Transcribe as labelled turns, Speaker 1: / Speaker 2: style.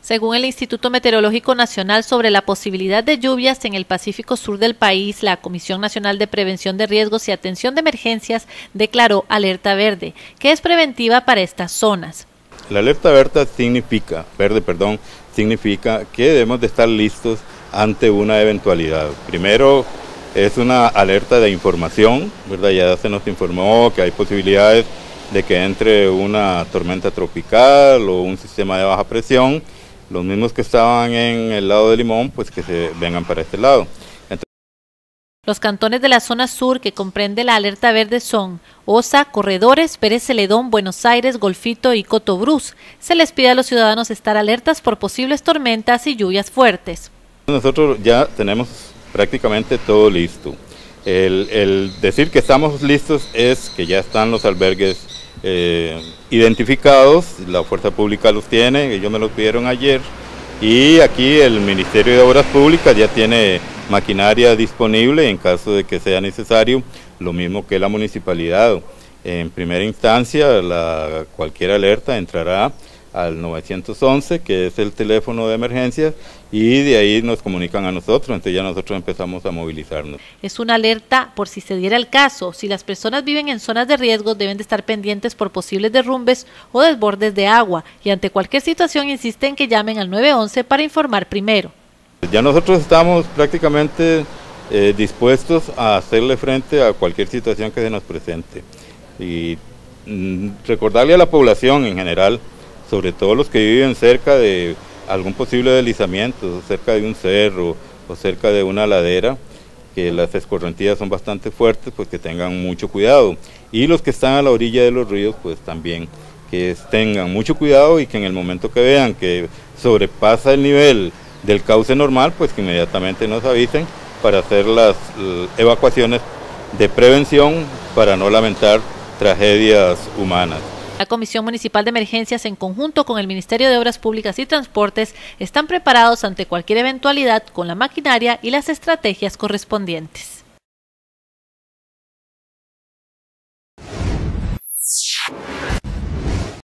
Speaker 1: Según el Instituto Meteorológico Nacional sobre la posibilidad de lluvias en el Pacífico Sur del país, la Comisión Nacional de Prevención de Riesgos y Atención de Emergencias declaró alerta verde, que es preventiva para estas zonas.
Speaker 2: La alerta verde significa, verde, perdón, significa que debemos de estar listos ante una eventualidad. Primero es una alerta de información, ¿verdad? Ya se nos informó que hay posibilidades de que entre una tormenta tropical o un sistema de baja presión los mismos que estaban en el lado de Limón, pues que se vengan para este lado.
Speaker 1: los cantones de la zona sur que comprende la alerta verde son Osa, Corredores, Pérez Celedón, Buenos Aires, Golfito y Cotobruz. Se les pide a los ciudadanos estar alertas por posibles tormentas y lluvias fuertes.
Speaker 2: Nosotros ya tenemos prácticamente todo listo. El, el decir que estamos listos es que ya están los albergues eh, identificados, la fuerza pública los tiene, ellos me los pidieron ayer y aquí el Ministerio de Obras Públicas ya tiene maquinaria disponible en caso de que sea necesario, lo mismo que la municipalidad. En primera instancia, cualquier alerta entrará al 911, que es el teléfono de emergencia, y de ahí nos comunican a nosotros, entonces ya nosotros empezamos a movilizarnos.
Speaker 1: Es una alerta por si se diera el caso, si las personas viven en zonas de riesgo deben de estar pendientes por posibles derrumbes o desbordes de agua y ante cualquier situación insisten que llamen al 911 para informar primero.
Speaker 2: Ya nosotros estamos prácticamente eh, dispuestos a hacerle frente a cualquier situación que se nos presente y mm, recordarle a la población en general sobre todo los que viven cerca de algún posible deslizamiento, cerca de un cerro o cerca de una ladera, que las escorrentías son bastante fuertes, pues que tengan mucho cuidado. Y los que están a la orilla de los ríos, pues también que tengan mucho cuidado y que en el momento que vean que sobrepasa el nivel del cauce normal, pues que inmediatamente nos avisen para hacer las evacuaciones de prevención para no lamentar tragedias humanas.
Speaker 1: La Comisión Municipal de Emergencias, en conjunto con el Ministerio de Obras Públicas y Transportes, están preparados ante cualquier eventualidad con la maquinaria y las estrategias correspondientes.